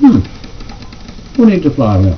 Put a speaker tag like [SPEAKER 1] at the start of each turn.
[SPEAKER 1] Hmm. We need to fly now.